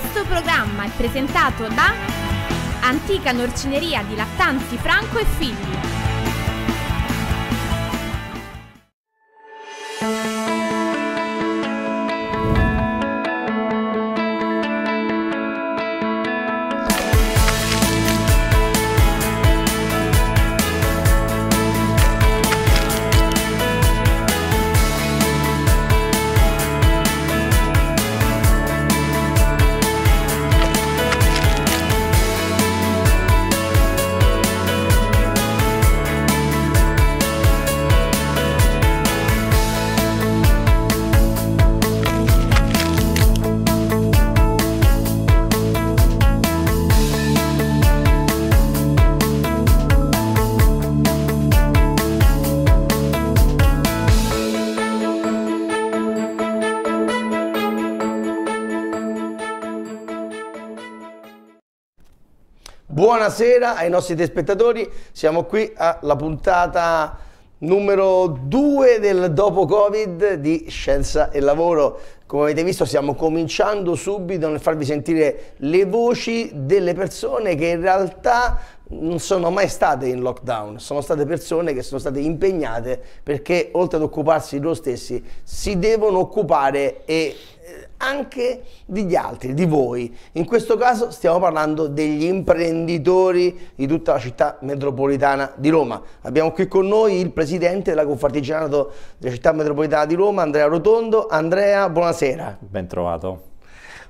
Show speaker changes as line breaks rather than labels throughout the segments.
Questo programma è presentato da Antica Norcineria di Lattanzi Franco e Figli.
Buonasera ai nostri telespettatori, siamo qui alla puntata numero 2 del dopo Covid di Scienza e Lavoro. Come avete visto stiamo cominciando subito nel farvi sentire le voci delle persone che in realtà non sono mai state in lockdown, sono state persone che sono state impegnate perché oltre ad occuparsi di loro stessi si devono occupare e anche degli altri, di voi. In questo caso stiamo parlando degli imprenditori di tutta la città metropolitana di Roma. Abbiamo qui con noi il presidente della Confartigianato della città metropolitana di Roma, Andrea Rotondo. Andrea, buonasera.
Ben trovato.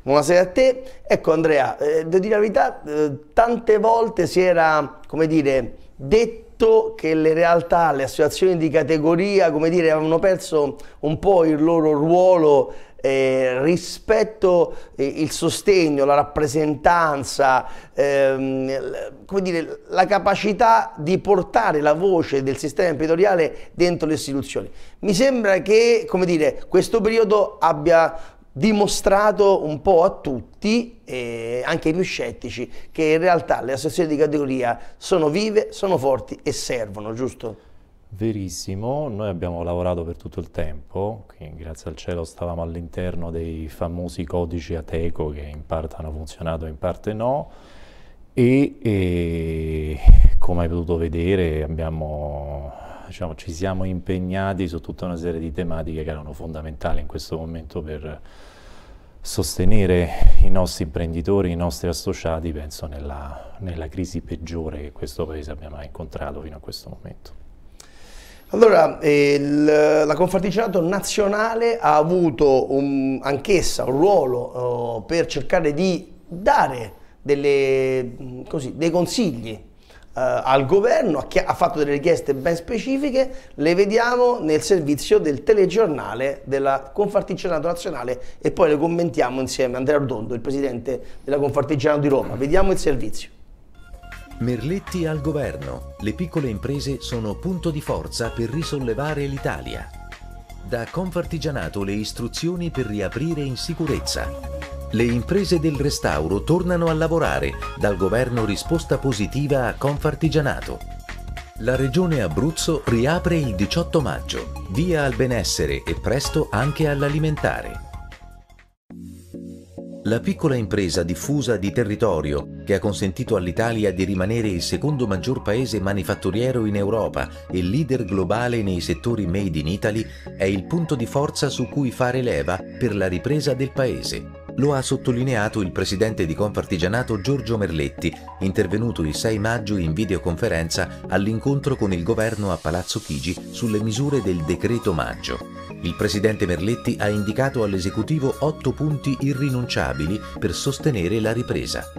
Buonasera a te. Ecco Andrea, eh, devo dire la verità, eh, tante volte si era, come dire, detto che le realtà, le associazioni di categoria, come dire, avevano perso un po' il loro ruolo eh, rispetto eh, il sostegno, la rappresentanza, ehm, come dire, la capacità di portare la voce del sistema imprenditoriale dentro le istituzioni. Mi sembra che come dire, questo periodo abbia dimostrato un po' a tutti, eh, anche ai più scettici, che in realtà le associazioni di categoria sono vive, sono forti e servono, giusto?
Verissimo, noi abbiamo lavorato per tutto il tempo, grazie al cielo stavamo all'interno dei famosi codici Ateco che in parte hanno funzionato, in parte no, e, e come hai potuto vedere abbiamo, diciamo, ci siamo impegnati su tutta una serie di tematiche che erano fondamentali in questo momento per sostenere i nostri imprenditori, i nostri associati, penso nella, nella crisi peggiore che questo Paese abbia mai incontrato fino a questo momento.
Allora, eh, la Confartigianato nazionale ha avuto anch'essa un ruolo oh, per cercare di dare delle, così, dei consigli eh, al governo, ha fatto delle richieste ben specifiche, le vediamo nel servizio del telegiornale della Confartigianato nazionale e poi le commentiamo insieme a Andrea Ardondo, il presidente della Confartigianato di Roma. Vediamo il servizio.
Merletti al governo. Le piccole imprese sono punto di forza per risollevare l'Italia. Da Confartigianato le istruzioni per riaprire in sicurezza. Le imprese del restauro tornano a lavorare. Dal governo risposta positiva a Confartigianato. La regione Abruzzo riapre il 18 maggio. Via al benessere e presto anche all'alimentare. La piccola impresa diffusa di territorio, che ha consentito all'Italia di rimanere il secondo maggior paese manifatturiero in Europa e leader globale nei settori made in Italy, è il punto di forza su cui fare leva per la ripresa del paese. Lo ha sottolineato il presidente di Confartigianato Giorgio Merletti, intervenuto il 6 maggio in videoconferenza all'incontro con il governo a Palazzo Chigi sulle misure del decreto maggio. Il presidente Merletti ha indicato all'esecutivo otto punti irrinunciabili per sostenere la ripresa.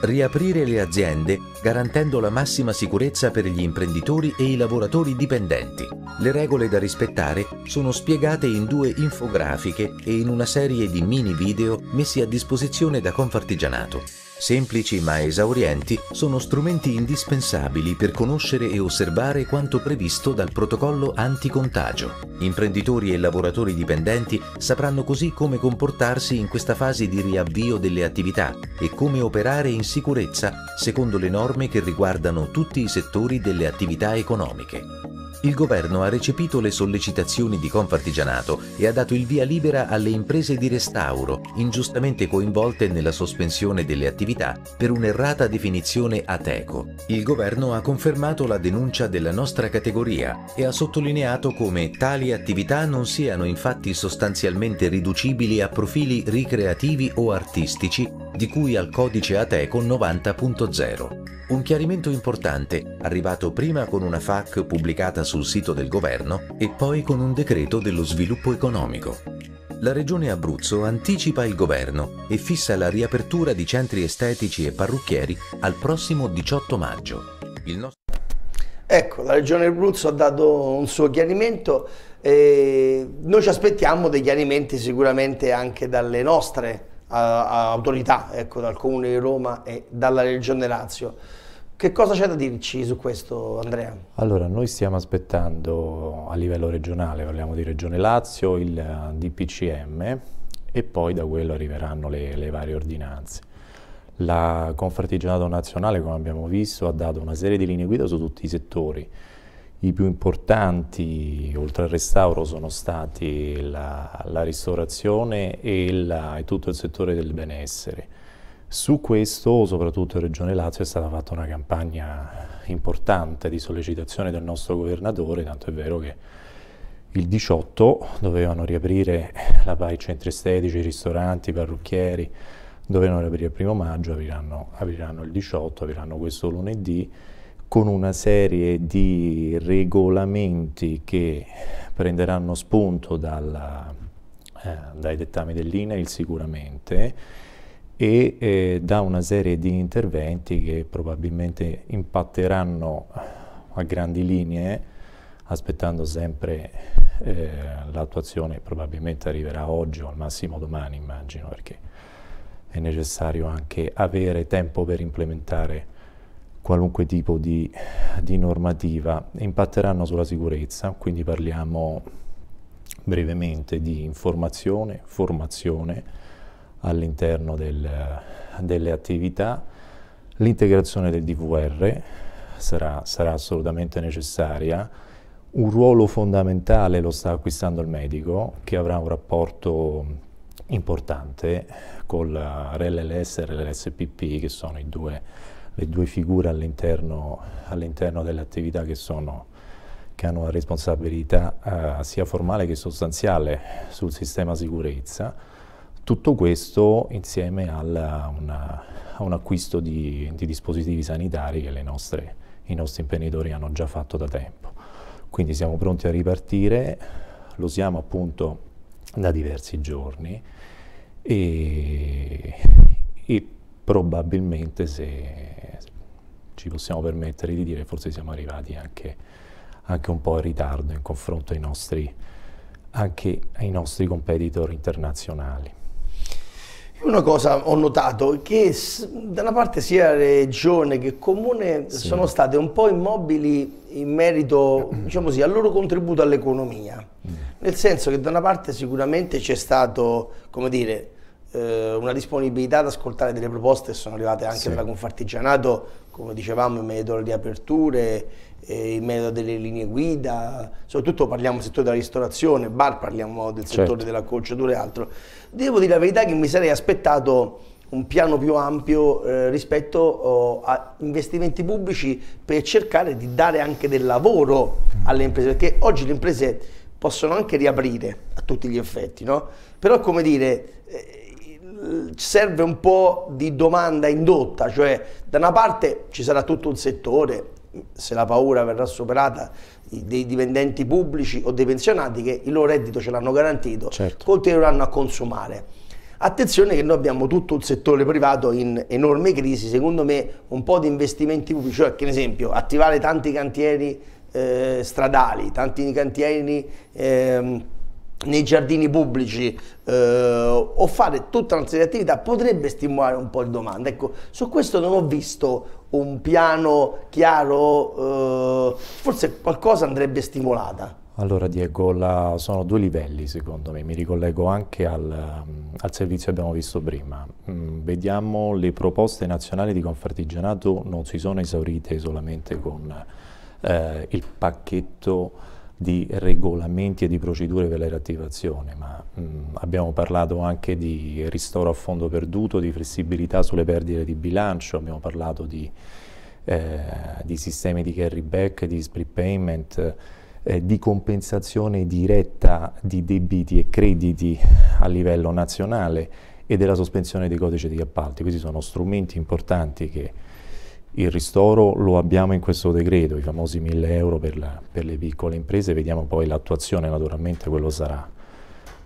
Riaprire le aziende garantendo la massima sicurezza per gli imprenditori e i lavoratori dipendenti. Le regole da rispettare sono spiegate in due infografiche e in una serie di mini video messi a disposizione da Confartigianato. Semplici ma esaurienti, sono strumenti indispensabili per conoscere e osservare quanto previsto dal protocollo anticontagio. Imprenditori e lavoratori dipendenti sapranno così come comportarsi in questa fase di riavvio delle attività e come operare in sicurezza secondo le norme che riguardano tutti i settori delle attività economiche. Il governo ha recepito le sollecitazioni di Confartigianato e ha dato il via libera alle imprese di restauro, ingiustamente coinvolte nella sospensione delle attività per un'errata definizione ATECO. Il governo ha confermato la denuncia della nostra categoria e ha sottolineato come tali attività non siano infatti sostanzialmente riducibili a profili ricreativi o artistici di cui al codice ATECO 90.0. Un chiarimento importante, arrivato prima con una FAC pubblicata sul sito del governo e poi con un decreto dello sviluppo economico. La Regione Abruzzo anticipa il governo e fissa la riapertura di centri estetici e parrucchieri al prossimo 18 maggio.
Nostro... Ecco, la Regione Abruzzo ha dato un suo chiarimento e noi ci aspettiamo dei chiarimenti sicuramente anche dalle nostre autorità, ecco, dal Comune di Roma e dalla Regione Lazio. Che cosa c'è da dirci su questo Andrea?
Allora, noi stiamo aspettando a livello regionale, parliamo di Regione Lazio, il DPCM e poi da quello arriveranno le, le varie ordinanze. La Confartigianato Nazionale, come abbiamo visto, ha dato una serie di linee guida su tutti i settori. I più importanti, oltre al restauro, sono stati la, la ristorazione e, la, e tutto il settore del benessere su questo, soprattutto in Regione Lazio, è stata fatta una campagna importante di sollecitazione del nostro governatore, tanto è vero che il 18 dovevano riaprire la, i centri estetici, i ristoranti, i parrucchieri, dovevano riaprire il primo maggio, apriranno, apriranno il 18, apriranno questo lunedì, con una serie di regolamenti che prenderanno spunto dalla, eh, dai dettami dell'INAIL sicuramente, e eh, da una serie di interventi che probabilmente impatteranno a grandi linee, aspettando sempre eh, l'attuazione, probabilmente arriverà oggi o al massimo domani immagino, perché è necessario anche avere tempo per implementare qualunque tipo di, di normativa, impatteranno sulla sicurezza, quindi parliamo brevemente di informazione, formazione, all'interno del, delle attività. L'integrazione del DVR sarà, sarà assolutamente necessaria. Un ruolo fondamentale lo sta acquistando il medico, che avrà un rapporto importante con l'RLS e l'SPP, che sono due, le due figure all'interno all delle attività che, sono, che, hanno una responsabilità eh, sia formale che sostanziale sul sistema sicurezza tutto questo insieme alla, una, a un acquisto di, di dispositivi sanitari che nostre, i nostri imprenditori hanno già fatto da tempo. Quindi siamo pronti a ripartire, lo siamo appunto da diversi giorni e, e probabilmente se ci possiamo permettere di dire forse siamo arrivati anche, anche un po' in ritardo in confronto ai nostri, anche ai nostri competitor internazionali.
Una cosa ho notato che da una parte sia regione che comune sì. sono state un po' immobili in merito diciamo così, al loro contributo all'economia, mm. nel senso che da una parte sicuramente c'è stato, come dire, eh, una disponibilità ad ascoltare delle proposte che sono arrivate anche sì. dalla Confartigianato, come dicevamo, in merito alle riaperture, eh, in merito delle linee guida, soprattutto parliamo del settore della ristorazione, bar parliamo del settore certo. dell'acconciatura e altro. Devo dire la verità che mi sarei aspettato un piano più ampio eh, rispetto oh, a investimenti pubblici per cercare di dare anche del lavoro alle imprese, perché oggi le imprese possono anche riaprire a tutti gli effetti, no? però come dire, eh, serve un po' di domanda indotta, cioè da una parte ci sarà tutto un settore, se la paura verrà superata, dei dipendenti pubblici o dei pensionati che il loro reddito ce l'hanno garantito, certo. continueranno a consumare. Attenzione che noi abbiamo tutto un settore privato in enorme crisi, secondo me un po' di investimenti pubblici, cioè che ad esempio attivare tanti cantieri eh, stradali, tanti cantieri... Eh, nei giardini pubblici eh, o fare tutta una serie di attività potrebbe stimolare un po' il domanda. Ecco, su questo non ho visto un piano chiaro, eh, forse qualcosa andrebbe stimolata.
Allora Diego, la, sono due livelli secondo me, mi ricollego anche al, al servizio che abbiamo visto prima. Mm, vediamo le proposte nazionali di Confartigianato non si sono esaurite solamente con eh, il pacchetto di regolamenti e di procedure per la riattivazione, ma mh, abbiamo parlato anche di ristoro a fondo perduto, di flessibilità sulle perdite di bilancio, abbiamo parlato di, eh, di sistemi di carry back, di split payment, eh, di compensazione diretta di debiti e crediti a livello nazionale e della sospensione dei codici di appalti. Questi sono strumenti importanti che il ristoro lo abbiamo in questo decreto, i famosi 1000 euro per, la, per le piccole imprese, vediamo poi l'attuazione, naturalmente quello sarà,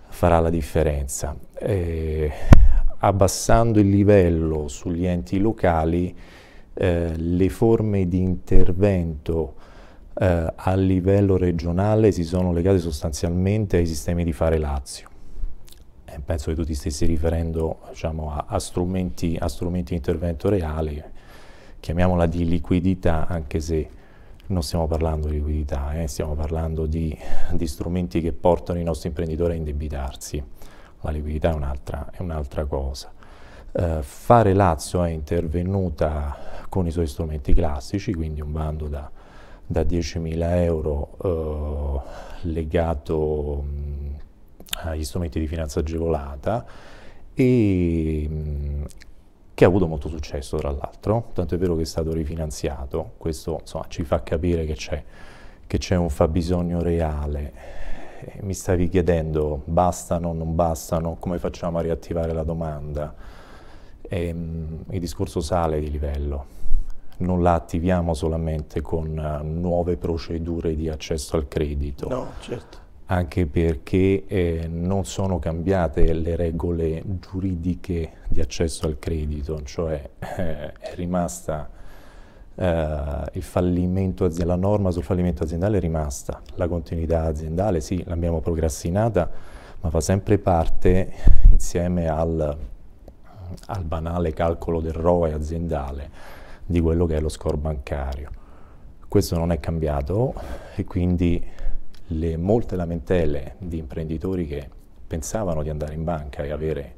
farà la differenza. Eh, abbassando il livello sugli enti locali, eh, le forme di intervento eh, a livello regionale si sono legate sostanzialmente ai sistemi di fare Lazio. Eh, penso che tu ti stessi riferendo diciamo, a, a, strumenti, a strumenti di intervento reali, chiamiamola di liquidità, anche se non stiamo parlando di liquidità, eh, stiamo parlando di, di, strumenti che portano i nostri imprenditori a indebitarsi. La liquidità è un'altra, un cosa. Eh, Fare Lazio è intervenuta con i suoi strumenti classici, quindi un bando da, da 10.000 euro eh, legato mh, agli strumenti di finanza agevolata e mh, che ha avuto molto successo tra l'altro, tanto è vero che è stato rifinanziato, questo insomma, ci fa capire che c'è, che c'è un fabbisogno reale. Mi stavi chiedendo bastano, non bastano, come facciamo a riattivare la domanda? E, mh, il discorso sale di livello, non la attiviamo solamente con uh, nuove procedure di accesso al credito.
No, certo
anche perché eh, non sono cambiate le regole giuridiche di accesso al credito, cioè eh, è rimasta eh, la norma sul fallimento aziendale è rimasta, la continuità aziendale sì, l'abbiamo procrastinata, ma fa sempre parte insieme al, al banale calcolo del ROE aziendale di quello che è lo score bancario. Questo non è cambiato e quindi le molte lamentele di imprenditori che pensavano di andare in banca e avere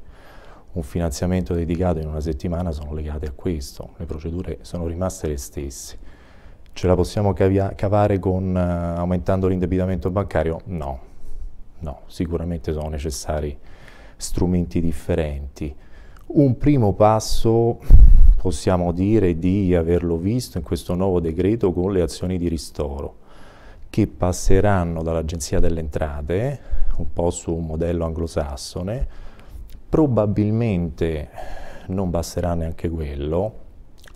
un finanziamento dedicato in una settimana sono legate a questo, le procedure sono rimaste le stesse. Ce la possiamo cavare con, uh, aumentando l'indebitamento bancario? No, no, sicuramente sono necessari strumenti differenti. Un primo passo possiamo dire di averlo visto in questo nuovo decreto con le azioni di ristoro che passeranno dall'Agenzia delle Entrate, un po' su un modello anglosassone, probabilmente non basterà neanche quello,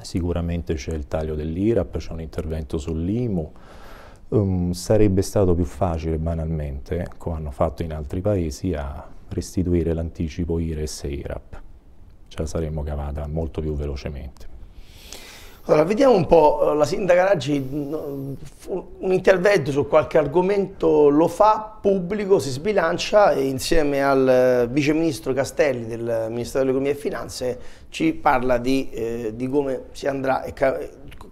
sicuramente c'è il taglio dell'IRAP, c'è un intervento sull'IMU, um, sarebbe stato più facile banalmente, come hanno fatto in altri paesi, a restituire l'anticipo IRES e IRAP, ce la saremmo cavata molto più velocemente.
Allora, vediamo un po', eh, la sindaca Raggi un intervento su qualche argomento lo fa pubblico, si sbilancia e insieme al eh, vice ministro Castelli del Ministero dell'Economia e Finanze ci parla di, eh, di come si andrà e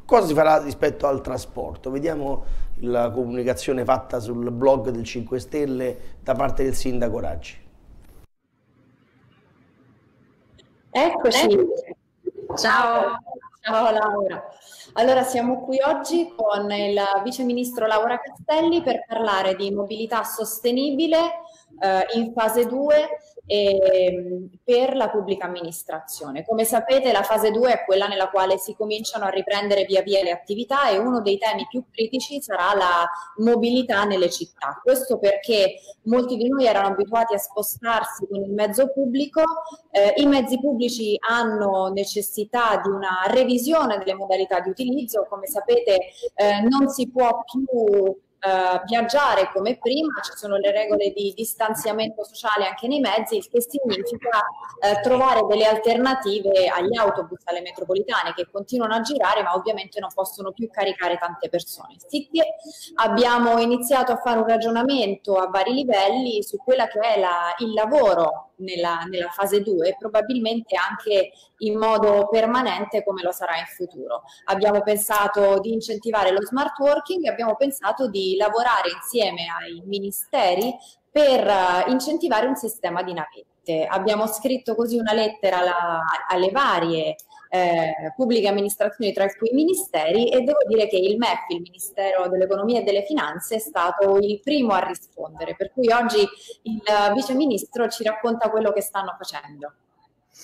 cosa si farà rispetto al trasporto. Vediamo la comunicazione fatta sul blog del 5 Stelle da parte del sindaco Raggi.
Eccoci. Ciao. Ciao Laura. Allora siamo qui oggi con il vice ministro Laura Castelli per parlare di mobilità sostenibile eh, in fase 2 e, per la pubblica amministrazione. Come sapete la fase 2 è quella nella quale si cominciano a riprendere via via le attività e uno dei temi più critici sarà la mobilità nelle città. Questo perché molti di noi erano abituati a spostarsi con il mezzo pubblico, eh, i mezzi pubblici hanno necessità di una revisione delle modalità di utilizzo, come sapete eh, non si può più Uh, viaggiare come prima, ci sono le regole di distanziamento sociale anche nei mezzi, il che significa uh, trovare delle alternative agli autobus, alle metropolitane che continuano a girare ma ovviamente non possono più caricare tante persone. Sicché abbiamo iniziato a fare un ragionamento a vari livelli su quella che è la, il lavoro nella, nella fase 2 e probabilmente anche in modo permanente come lo sarà in futuro. Abbiamo pensato di incentivare lo smart working e abbiamo pensato di lavorare insieme ai ministeri per uh, incentivare un sistema di navette. Abbiamo scritto così una lettera alla, alle varie eh, pubbliche amministrazioni tra i cui ministeri e devo dire che il MEF, il Ministero dell'Economia e delle Finanze, è stato il primo a rispondere, per cui oggi il Vice Ministro ci racconta quello che stanno facendo.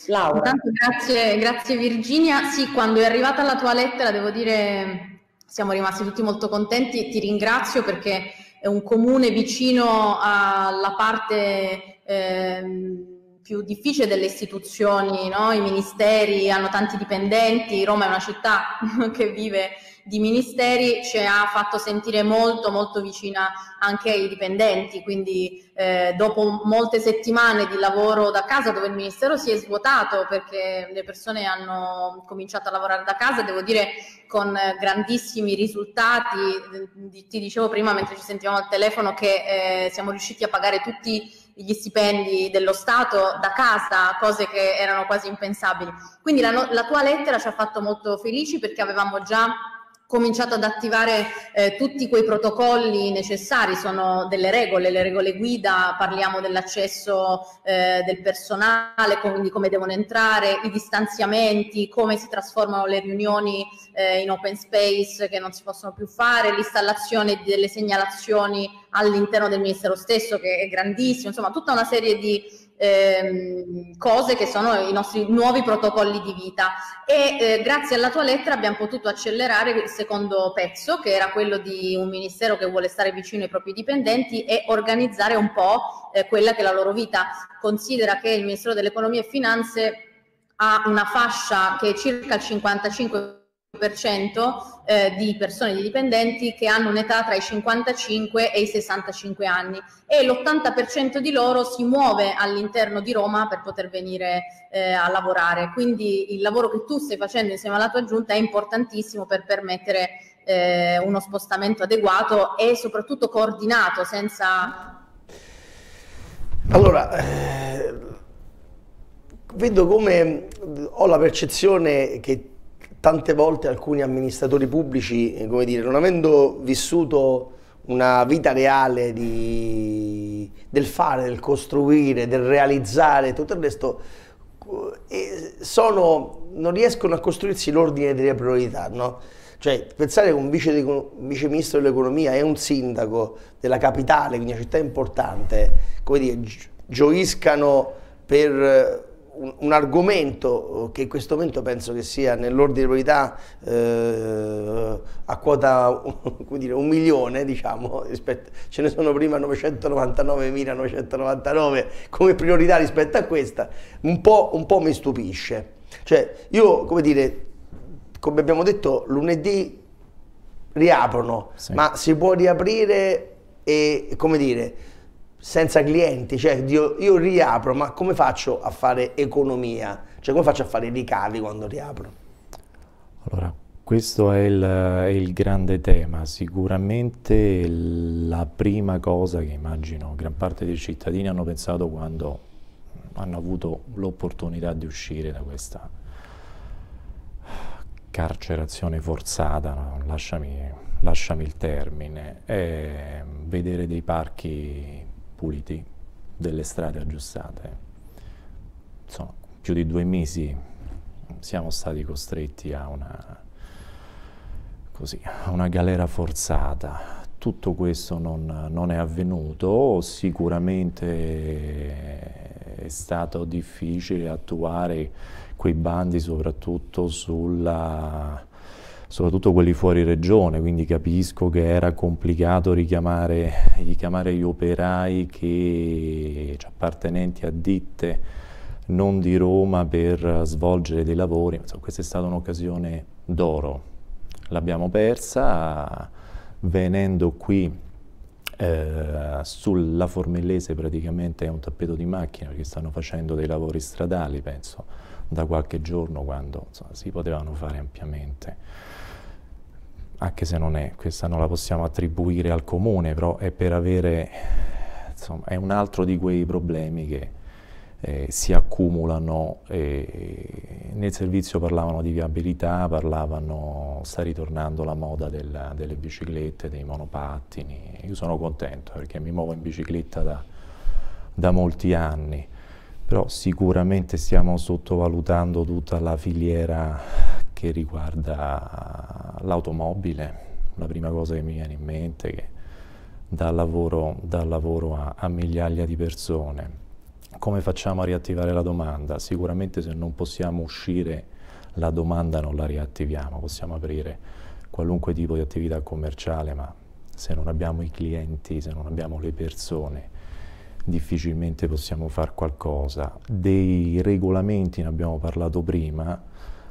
Laura. Intanto grazie, grazie Virginia. Sì, quando è arrivata la tua lettera, devo dire, siamo rimasti tutti molto contenti. Ti ringrazio perché è un comune vicino alla parte eh, più difficile delle istituzioni, no? i ministeri hanno tanti dipendenti, Roma è una città che vive di ministeri ci ha fatto sentire molto molto vicina anche ai dipendenti, quindi eh, dopo molte settimane di lavoro da casa dove il ministero si è svuotato perché le persone hanno cominciato a lavorare da casa, devo dire con grandissimi risultati, ti dicevo prima mentre ci sentivamo al telefono che eh, siamo riusciti a pagare tutti gli stipendi dello Stato da casa, cose che erano quasi impensabili. Quindi la, la tua lettera ci ha fatto molto felici perché avevamo già cominciato ad attivare eh, tutti quei protocolli necessari, sono delle regole, le regole guida, parliamo dell'accesso eh, del personale, quindi come devono entrare, i distanziamenti, come si trasformano le riunioni eh, in open space che non si possono più fare, l'installazione delle segnalazioni all'interno del Ministero stesso che è grandissimo, insomma tutta una serie di ehm, cose che sono i nostri nuovi protocolli di vita e eh, grazie alla tua lettera abbiamo potuto accelerare il secondo pezzo che era quello di un ministero che vuole stare vicino ai propri dipendenti e organizzare un po' eh, quella che è la loro vita. Considera che il Ministero dell'Economia e Finanze ha una fascia che è circa il 55 eh, di persone di dipendenti che hanno un'età tra i 55 e i 65 anni e l'80% di loro si muove all'interno di Roma per poter venire eh, a lavorare. Quindi il lavoro che tu stai facendo insieme alla tua giunta è importantissimo per permettere eh, uno spostamento adeguato e soprattutto coordinato senza...
Allora, eh, vedo come ho la percezione che tante volte alcuni amministratori pubblici, eh, come dire, non avendo vissuto una vita reale di, del fare, del costruire, del realizzare, tutto il resto, eh, sono, non riescono a costruirsi l'ordine delle priorità, no? Cioè, pensare che un vice, vice ministro dell'economia è un sindaco della capitale, quindi una città importante, come dire, gioiscano per un, un, argomento che in questo momento penso che sia nell'ordine di priorità eh, a quota dire, un milione, diciamo, rispetto, ce ne sono prima 999.999 come priorità rispetto a questa, un po', un po' mi stupisce. Cioè, io, come dire, come abbiamo detto, lunedì riaprono, sì. ma si può riaprire e, come dire, senza clienti, cioè io, io, riapro, ma come faccio a fare economia? Cioè come faccio a fare ricavi quando riapro?
Allora, questo è il, è il, grande tema, sicuramente la prima cosa che immagino gran parte dei cittadini hanno pensato quando hanno avuto l'opportunità di uscire da questa carcerazione forzata, no? lasciami, lasciami il termine, è vedere dei parchi puliti, delle strade aggiustate. Insomma, più di due mesi siamo stati costretti a una, così, a una galera forzata. Tutto questo non, non è avvenuto, sicuramente è stato difficile attuare quei bandi soprattutto sulla soprattutto quelli fuori regione, quindi capisco che era complicato richiamare, richiamare gli operai che, cioè, appartenenti a ditte non di Roma per svolgere dei lavori, Insomma, questa è stata un'occasione d'oro. L'abbiamo persa venendo qui eh, sulla Formellese praticamente è un tappeto di macchina perché stanno facendo dei lavori stradali, penso, da qualche giorno quando insomma, si potevano fare ampiamente anche se non è, questa non la possiamo attribuire al comune, però è per avere, insomma, è un altro di quei problemi che eh, si accumulano. E nel servizio parlavano di viabilità, parlavano, sta ritornando la moda della, delle biciclette, dei monopattini. Io sono contento perché mi muovo in bicicletta da, da molti anni però sicuramente stiamo sottovalutando tutta la filiera che riguarda l'automobile. La prima cosa che mi viene in mente è che dà lavoro, dà lavoro a, a migliaia di persone. Come facciamo a riattivare la domanda? Sicuramente se non possiamo uscire la domanda non la riattiviamo, possiamo aprire qualunque tipo di attività commerciale, ma se non abbiamo i clienti, se non abbiamo le persone, difficilmente possiamo fare qualcosa. Dei regolamenti ne abbiamo parlato prima,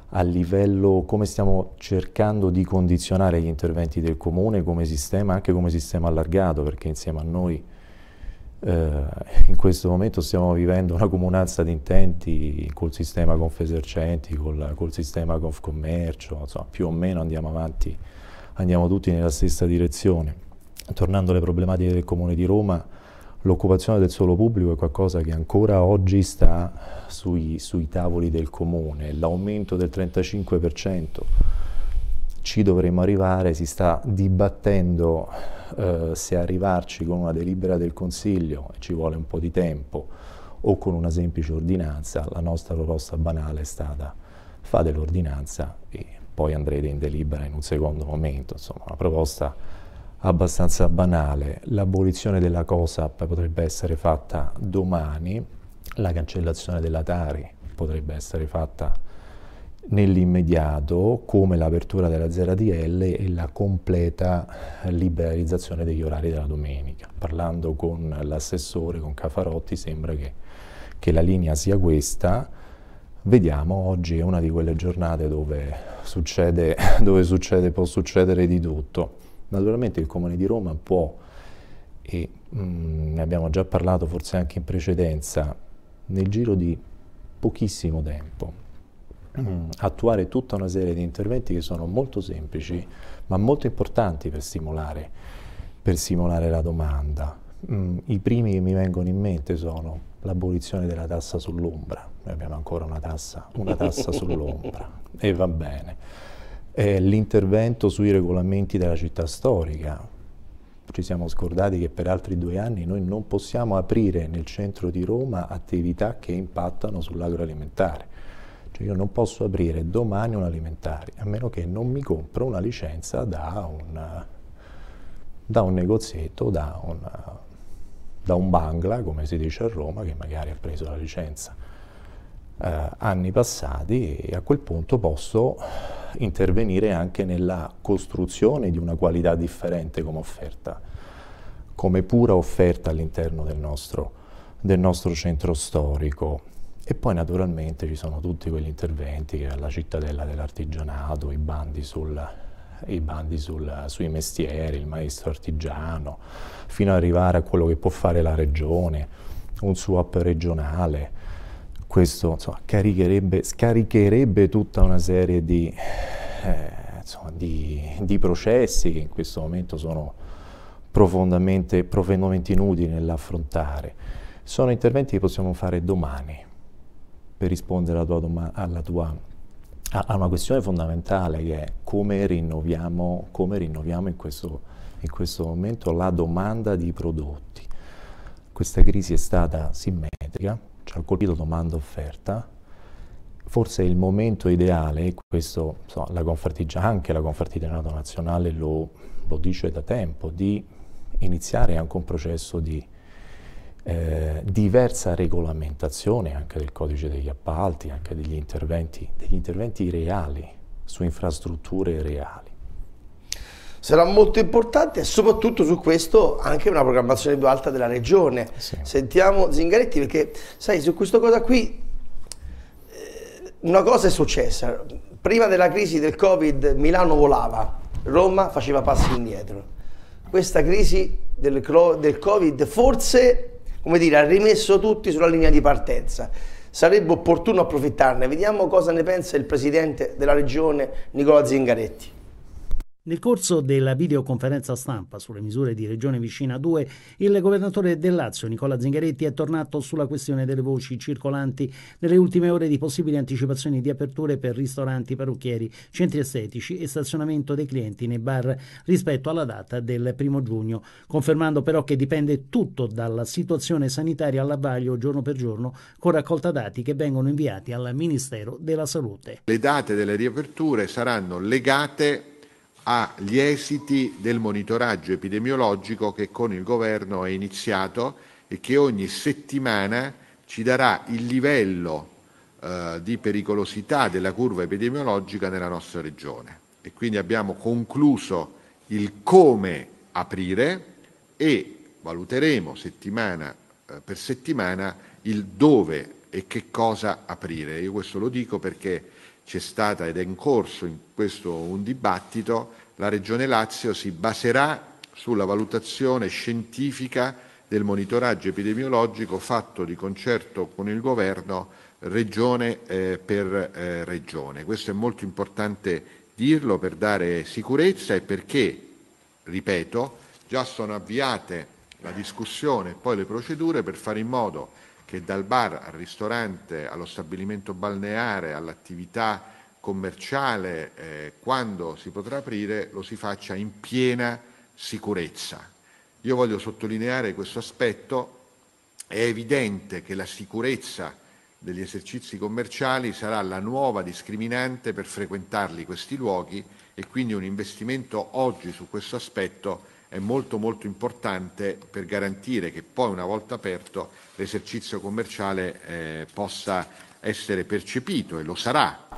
a livello come stiamo cercando di condizionare gli interventi del comune come sistema, anche come sistema allargato, perché insieme a noi eh, in questo momento stiamo vivendo una comunanza di intenti col sistema Confesercenti, col, col sistema Confcommercio, insomma più o meno andiamo avanti, andiamo tutti nella stessa direzione. Tornando alle problematiche del Comune di Roma, l'occupazione del suolo pubblico è qualcosa che ancora oggi sta sui, sui tavoli del Comune, l'aumento del 35% ci dovremmo arrivare, si sta dibattendo eh, se arrivarci con una delibera del Consiglio, ci vuole un po' di tempo, o con una semplice ordinanza, la nostra proposta banale è stata fate l'ordinanza e poi andrete in delibera in un secondo momento, insomma una proposta abbastanza banale. L'abolizione della COSAP potrebbe essere fatta domani, la cancellazione della Tari potrebbe essere fatta nell'immediato come l'apertura della ZDL e la completa liberalizzazione degli orari della domenica. Parlando con l'assessore, con Cafarotti, sembra che, che, la linea sia questa. Vediamo, oggi è una di quelle giornate dove, succede, dove succede, può succedere di tutto. Naturalmente il Comune di Roma può, e mh, mm, ne abbiamo già parlato forse anche in precedenza, nel giro di pochissimo tempo, Mm, attuare tutta una serie di interventi che sono molto semplici ma molto importanti per stimolare, per stimolare la domanda. Mm, I primi che mi vengono in mente sono l'abolizione della tassa sull'ombra, noi abbiamo ancora una tassa, una tassa sull'ombra e va bene. L'intervento sui regolamenti della città storica, ci siamo scordati che per altri due anni noi non possiamo aprire nel centro di Roma attività che impattano sull'agroalimentare. Cioè io non posso aprire domani un alimentare, a meno che non mi compro una licenza da un, da un negozietto, da un, da un bangla, come si dice a Roma, che magari ha preso la licenza eh, anni passati e a quel punto posso intervenire anche nella costruzione di una qualità differente come offerta, come pura offerta all'interno del nostro, del nostro centro storico. E poi naturalmente ci sono tutti quegli interventi che alla cittadella dell'artigianato, i bandi, sul, i bandi sul, sui mestieri, il maestro artigiano, fino ad arrivare a quello che può fare la regione, un swap regionale. Questo insomma, caricherebbe, scaricherebbe tutta una serie di, eh, insomma, di, di processi che in questo momento sono profondamente, profondamente inutili nell'affrontare. Sono interventi che possiamo fare domani, per rispondere alla tua, alla tua a una questione fondamentale che è come rinnoviamo, come rinnoviamo in, questo, in questo momento la domanda di prodotti. Questa crisi è stata simmetrica, ci ha colpito domanda offerta, forse il momento ideale, questo so, la anche la Confartigianato Nazionale lo, lo dice da tempo, di iniziare anche un processo di eh, diversa regolamentazione anche del codice degli appalti, anche degli interventi, degli interventi reali su infrastrutture reali.
Sarà molto importante e soprattutto su questo anche una programmazione più alta della regione. Sì. Sentiamo Zingaretti perché sai su questa cosa qui eh, una cosa è successa. Prima della crisi del Covid Milano volava, Roma faceva passi indietro. Questa crisi del, del Covid forse come dire, ha rimesso tutti sulla linea di partenza. Sarebbe opportuno approfittarne. Vediamo cosa ne pensa il presidente della regione Nicola Zingaretti.
Nel corso della videoconferenza stampa sulle misure di Regione Vicina 2, il governatore del Lazio, Nicola Zingaretti, è tornato sulla questione delle voci circolanti nelle ultime ore di possibili anticipazioni di aperture per ristoranti, parrucchieri, centri estetici e stazionamento dei clienti nei bar rispetto alla data del primo giugno, confermando però che dipende tutto dalla situazione sanitaria alla vaglio giorno per giorno con raccolta dati che vengono inviati al Ministero della Salute.
Le date delle riaperture saranno legate agli esiti del monitoraggio epidemiologico che con il governo è iniziato e che ogni settimana ci darà il livello eh, di pericolosità della curva epidemiologica nella nostra regione. E quindi abbiamo concluso il come aprire e valuteremo settimana eh, per settimana il dove e che cosa aprire. Io questo lo dico perché c'è stata ed è in corso in questo un dibattito, la Regione Lazio si baserà sulla valutazione scientifica del monitoraggio epidemiologico fatto di concerto con il Governo regione eh, per eh, regione. Questo è molto importante dirlo per dare sicurezza e perché, ripeto, già sono avviate la discussione e poi le procedure per fare in modo che dal bar al ristorante, allo stabilimento balneare, all'attività commerciale, eh, quando si potrà aprire, lo si faccia in piena sicurezza. Io voglio sottolineare questo aspetto, è evidente che la sicurezza degli esercizi commerciali sarà la nuova discriminante per frequentarli questi luoghi e quindi un investimento oggi su questo aspetto è molto molto importante per garantire che poi una volta aperto l'esercizio commerciale eh, possa essere percepito e lo sarà.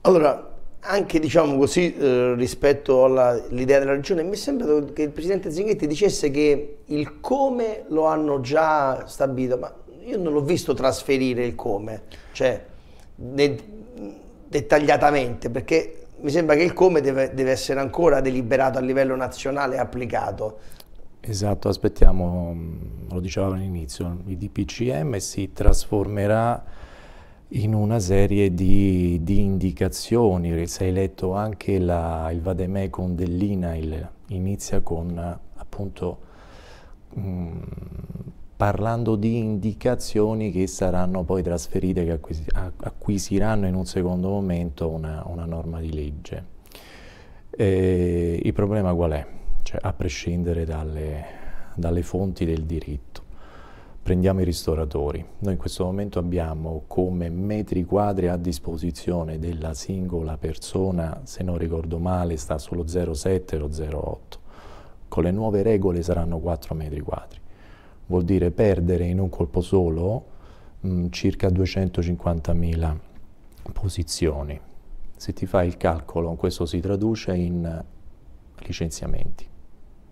Allora, anche diciamo così eh, rispetto all'idea della regione, mi sembra che il Presidente Zinghetti dicesse che il come lo hanno già stabilito, ma io non l'ho visto trasferire il come, cioè de dettagliatamente, perché mi sembra che il come deve, deve essere ancora deliberato a livello nazionale e applicato.
Esatto, aspettiamo, lo dicevamo all'inizio, il DPCM si trasformerà in una serie di, di indicazioni, se hai letto anche la, il Vademecum dell'INAIL, inizia con appunto mh, parlando di indicazioni che saranno poi trasferite, che acquis acquisiranno in un secondo momento una, una norma di legge. E il problema qual è? Cioè, a prescindere dalle, dalle fonti del diritto. Prendiamo i ristoratori. Noi in questo momento abbiamo come metri quadri a disposizione della singola persona, se non ricordo male, sta solo 0,7 o 0,8. Con le nuove regole saranno 4 metri quadri vuol dire perdere in un colpo solo mh, mm, circa 250.000 posizioni. Se ti fai il calcolo, questo si traduce in licenziamenti.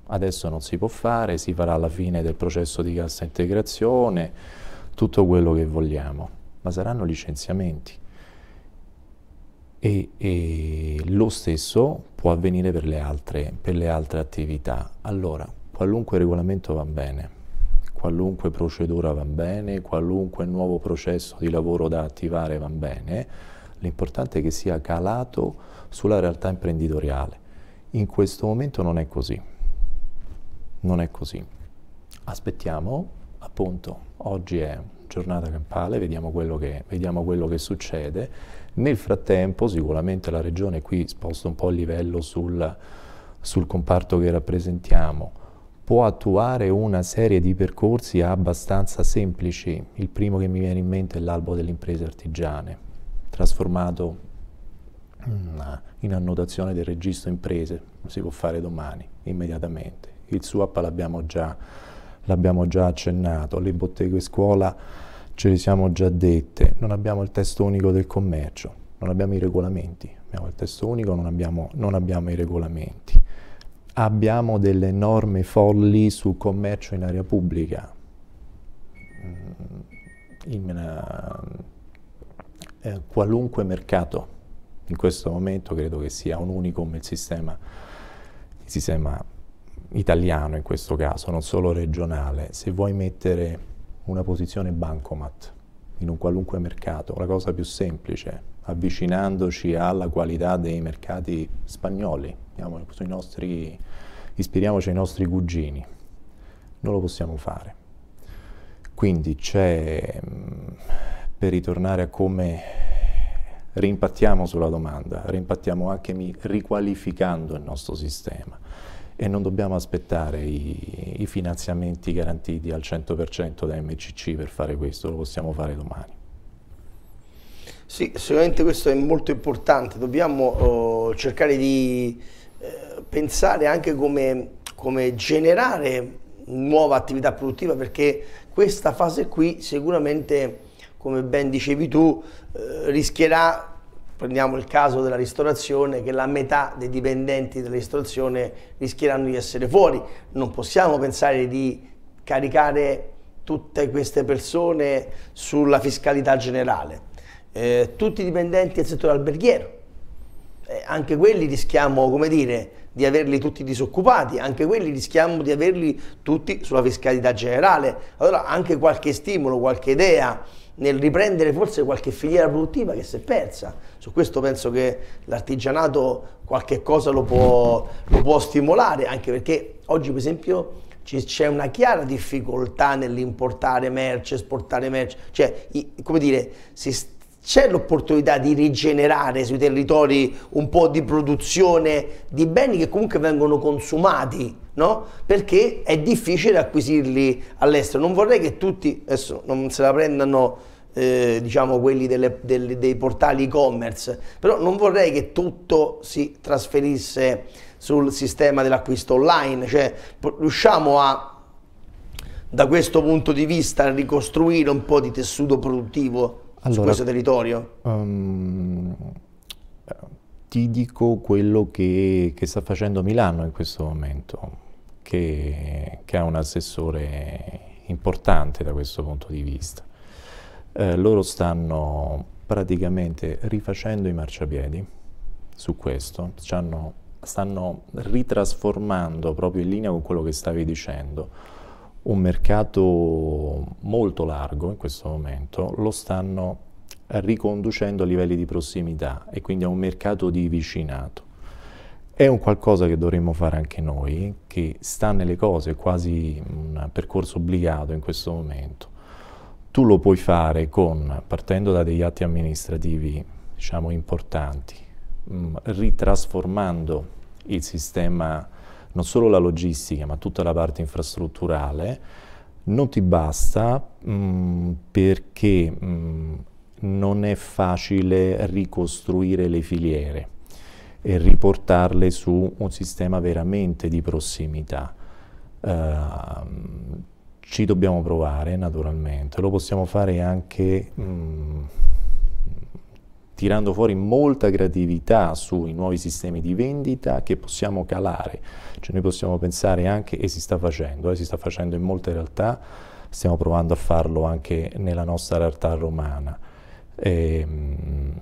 Adesso non si può fare, si farà alla fine del processo di cassa integrazione, tutto quello che vogliamo, ma saranno licenziamenti. E, e lo stesso può avvenire per le, altre, per le altre attività. Allora, qualunque regolamento va bene, qualunque procedura va bene, qualunque nuovo processo di lavoro da attivare va bene, l'importante è che sia calato sulla realtà imprenditoriale. In questo momento non è così, non è così. Aspettiamo, appunto, oggi è giornata campale, vediamo quello che, vediamo quello che succede. Nel frattempo sicuramente la Regione qui sposta un po' il livello sul, sul comparto che rappresentiamo, può attuare una serie di percorsi abbastanza semplici. Il primo che mi viene in mente è l'albo delle imprese artigiane, trasformato mm, in annotazione del registro imprese, si può fare domani, immediatamente. Il SUAP l'abbiamo già, già accennato, le botteghe scuola ce le siamo già dette, non abbiamo il testo unico del commercio, non abbiamo i regolamenti, abbiamo il testo unico, non abbiamo, non abbiamo i regolamenti abbiamo delle norme folli sul commercio in area pubblica. Mm, in uh, eh, qualunque mercato in questo momento credo che sia un unicum il sistema, il sistema italiano in questo caso, non solo regionale. Se vuoi mettere una posizione bancomat in un qualunque mercato, la cosa più semplice avvicinandoci alla qualità dei mercati spagnoli, nostri, ispiriamoci ai nostri cugini, non lo possiamo fare. Quindi c'è, mm, per ritornare a come rimpattiamo sulla domanda, rimpattiamo anche riqualificando il nostro sistema e non dobbiamo aspettare i, i finanziamenti garantiti al 100% da MCC per fare questo, lo possiamo fare domani.
Sì, sicuramente questo è molto importante, dobbiamo oh, cercare di eh, pensare anche come, come generare nuova attività produttiva perché questa fase qui sicuramente, come ben dicevi tu, eh, rischierà prendiamo il caso della ristorazione, che la metà dei dipendenti della ristorazione rischieranno di essere fuori. Non possiamo pensare di caricare tutte queste persone sulla fiscalità generale. Eh, tutti i dipendenti del settore alberghiero, eh, anche quelli rischiamo, come dire, di averli tutti disoccupati, anche quelli rischiamo di averli tutti sulla fiscalità generale. Allora anche qualche stimolo, qualche idea nel riprendere forse qualche filiera produttiva che si è persa. Su questo penso che l'artigianato qualche cosa lo può, lo può stimolare, anche perché oggi per esempio c'è una chiara difficoltà nell'importare merce, esportare merce, cioè come dire, c'è l'opportunità di rigenerare sui territori un po' di produzione di beni che comunque vengono consumati no? Perché è difficile acquisirli all'estero. Non vorrei che tutti, adesso non se la prendano eh, diciamo quelli delle, delle, dei portali e-commerce, però non vorrei che tutto si trasferisse sul sistema dell'acquisto online, cioè riusciamo a da questo punto di vista ricostruire un po' di tessuto produttivo allora, su questo territorio? Um,
ti dico quello che, che, sta facendo Milano in questo momento, che, che, ha un assessore importante da questo punto di vista. Eh, loro stanno praticamente rifacendo i marciapiedi su questo, stanno, stanno ritrasformando proprio in linea con quello che stavi dicendo un mercato molto largo in questo momento, lo stanno riconducendo a livelli di prossimità e quindi a un mercato di vicinato. È un qualcosa che dovremmo fare anche noi, che sta nelle cose, è quasi un percorso obbligato in questo momento. Tu lo puoi fare con, partendo da degli atti amministrativi diciamo, importanti, mh, mm, ritrasformando il sistema, non solo la logistica, ma tutta la parte infrastrutturale, non ti basta mh, mm, perché mh, mm, non è facile ricostruire le filiere e riportarle su un sistema veramente di prossimità. Uh, ci dobbiamo provare naturalmente, lo possiamo fare anche mh, mm, tirando fuori molta creatività sui nuovi sistemi di vendita che possiamo calare, cioè noi possiamo pensare anche, e si sta facendo, eh, si sta facendo in molte realtà, stiamo provando a farlo anche nella nostra realtà romana, Ehm,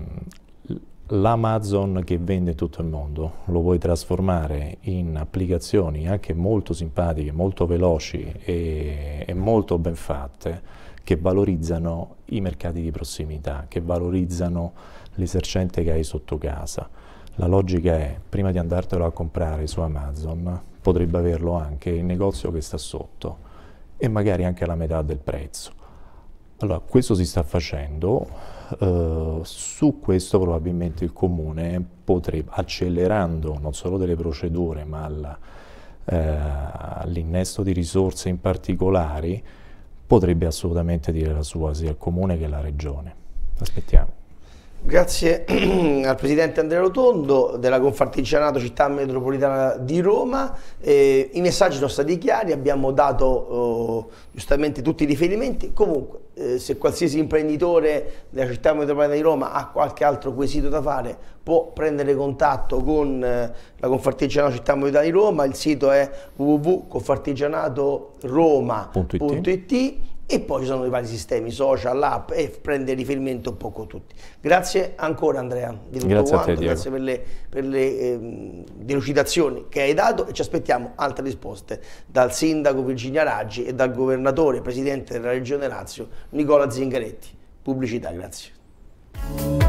L'Amazon che vende tutto il mondo lo vuoi trasformare in applicazioni anche molto simpatiche, molto veloci e, e molto ben fatte che valorizzano i mercati di prossimità, che valorizzano l'esercente che hai sotto casa. La logica è, prima di andartelo a comprare su Amazon, potrebbe averlo anche il negozio che sta sotto e magari anche la metà del prezzo. Allora, questo si sta facendo, uh, su questo probabilmente il Comune potrebbe, accelerando non solo delle procedure, ma all'innesto uh, di risorse in particolari, potrebbe assolutamente dire la sua sia il Comune che la Regione. Aspettiamo.
Grazie al Presidente Andrea Rotondo della Confartigianato Città Metropolitana di Roma. Eh, I messaggi sono stati chiari, abbiamo dato oh, giustamente tutti i riferimenti. Comunque, eh, se qualsiasi imprenditore della Città Metropolitana di Roma ha qualche altro quesito da fare, può prendere contatto con eh, la Confartigianato Città Metropolitana di Roma. Il sito è www.confartigianatoroma.it e poi ci sono i vari sistemi social, app e prende riferimento un po' con tutti. Grazie ancora Andrea di tutto
grazie
quanto,
te,
grazie per le, per le eh, delucidazioni che hai dato e ci aspettiamo altre risposte dal sindaco Virginia Raggi e dal governatore presidente della regione Lazio Nicola Zingaretti. Pubblicità, grazie.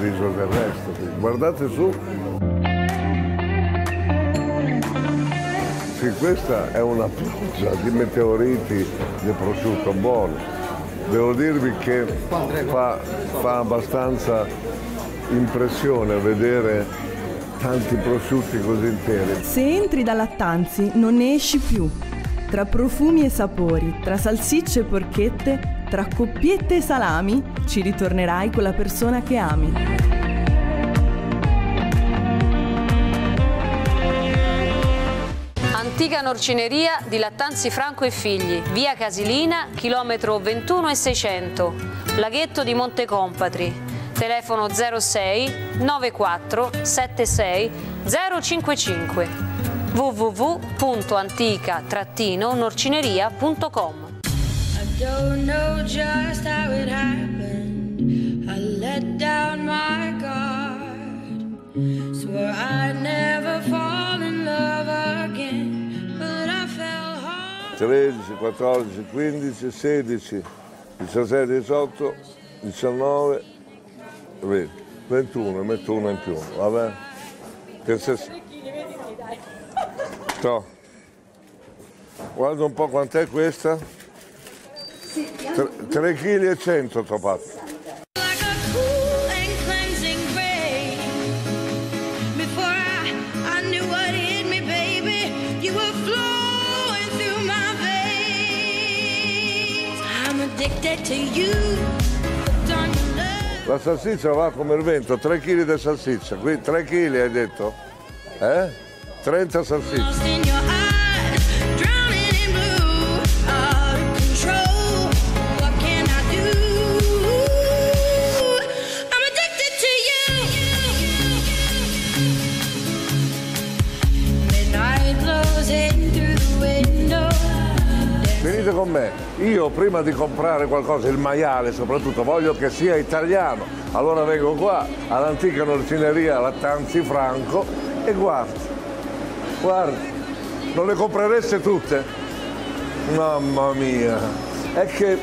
Paradiso terrestre. Guardate su. Sì, questa è una pioggia di meteoriti di prosciutto buono. Devo dirvi che fa, fa abbastanza impressione vedere tanti prosciutti così interi.
Se entri da Lattanzi non ne esci più. Tra profumi e sapori, tra salsicce e porchette, tra coppiette e salami, ci ritornerai con la persona che ami.
Antica norcineria di Lattanzi Franco e Figli, via Casilina, chilometro 21 e 600, laghetto di Montecompatri, telefono 06 94 76 055 www.antica-norcineria.com let down my guard Swore I'd never fall in love again But I fell hard
13, 14, 15, 16, 17, 18, 19, 20, 21, metto uno in più, vabbè? Che se... No. Guarda un po' quant'è questa? 3 kg e 100 t'ho fatto. La salsiccia va come il vento, 3 kg di salsiccia, qui 3 kg hai detto? Eh? 30 salsicce. Venite con me, io prima di comprare qualcosa, il maiale soprattutto, voglio che sia italiano. Allora vengo qua all'antica norcineria Lattanzi Franco e guarda, guarda, non le comprereste tutte? Mamma mia, è che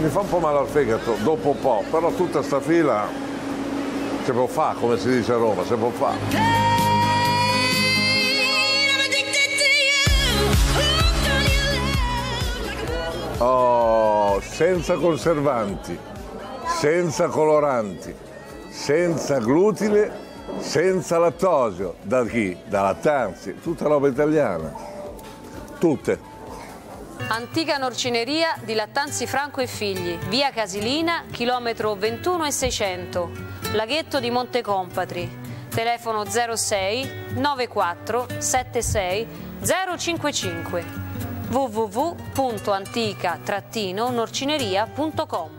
mi fa un po' male al fegato dopo un po', però tutta sta fila si può fare, come si dice a Roma, si può fare. Oh, senza conservanti, senza coloranti, senza glutine, senza lattosio. Da chi? Da Lattanzi, tutta roba italiana. Tutte.
Antica norcineria di Lattanzi Franco e Figli, via Casilina, chilometro 21 e 600, laghetto di Montecompatri, telefono 06 94 76 055 www.antica-norcineria.com